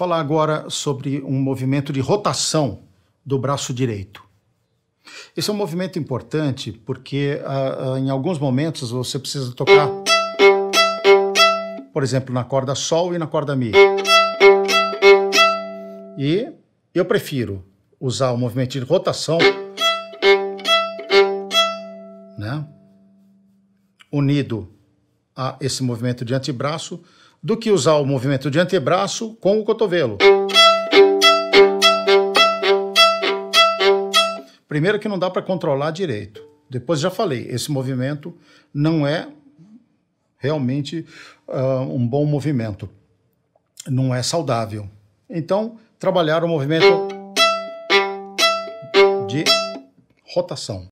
falar agora sobre um movimento de rotação do braço direito. Esse é um movimento importante porque uh, uh, em alguns momentos você precisa tocar, por exemplo, na corda Sol e na corda Mi. E eu prefiro usar o movimento de rotação né, unido a esse movimento de antebraço do que usar o movimento de antebraço com o cotovelo. Primeiro que não dá para controlar direito. Depois já falei, esse movimento não é realmente uh, um bom movimento. Não é saudável. Então, trabalhar o movimento de rotação.